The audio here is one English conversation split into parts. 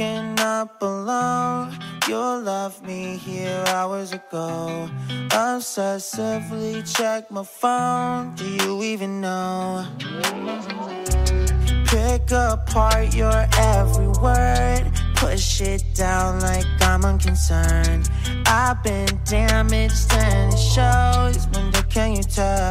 up alone. You left me here hours ago. Obsessively check my phone. Do you even know? Pick apart your every word. Push it down like I'm unconcerned. I've been damaged and it shows. When can you tell?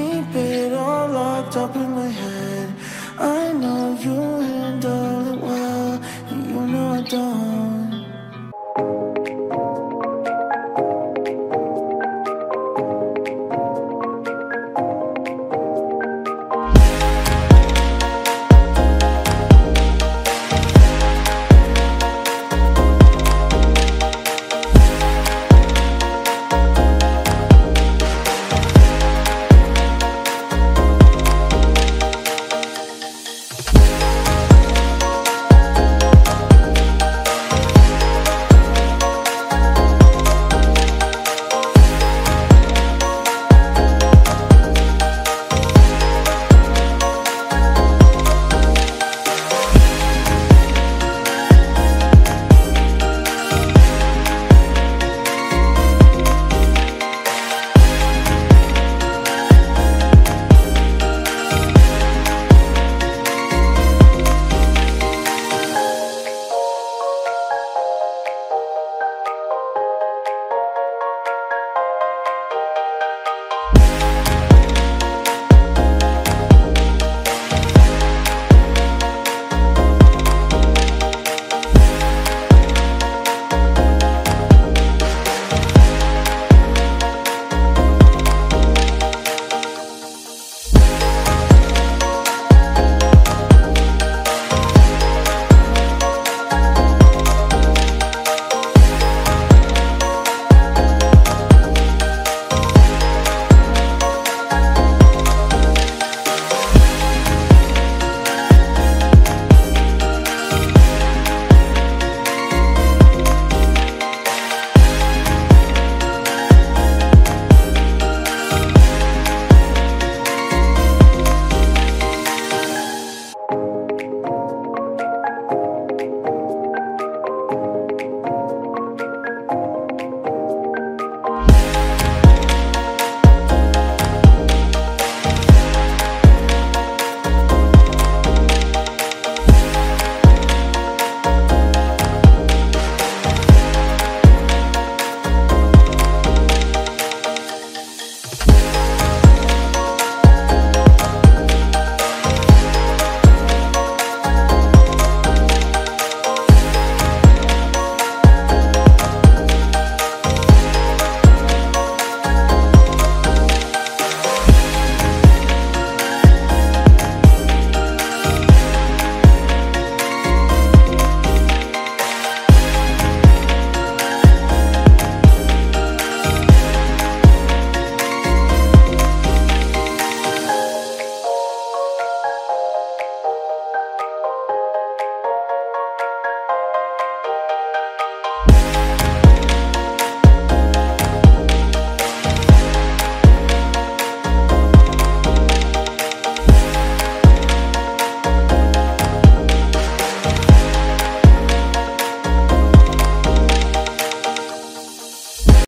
keep it all locked up in my head.